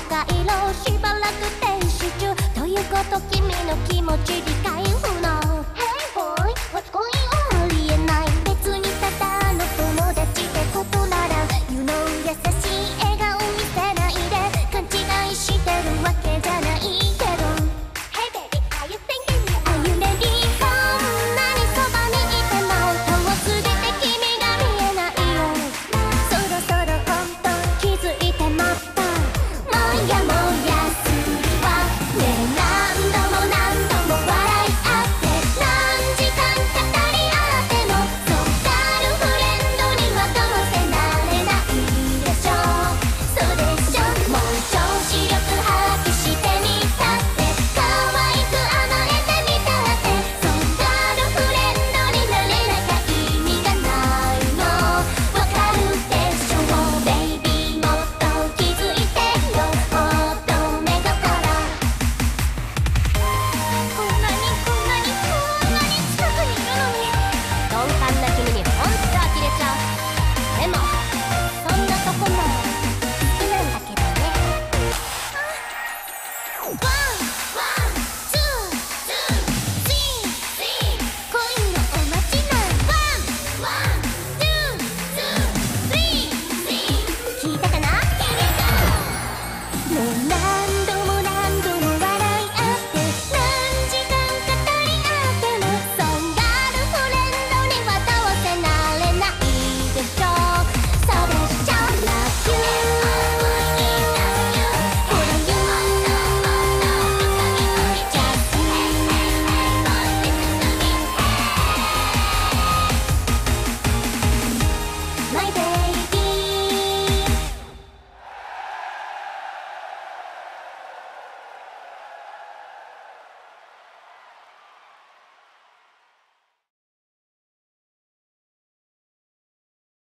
回路しばらく停止中ということ君の気持ち理解 Vogliamo